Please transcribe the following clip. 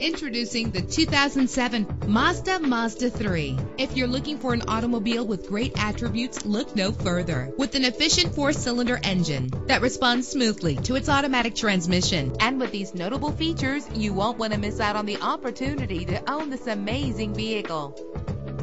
Introducing the 2007 Mazda Mazda 3. If you're looking for an automobile with great attributes, look no further. With an efficient four-cylinder engine that responds smoothly to its automatic transmission. And with these notable features, you won't want to miss out on the opportunity to own this amazing vehicle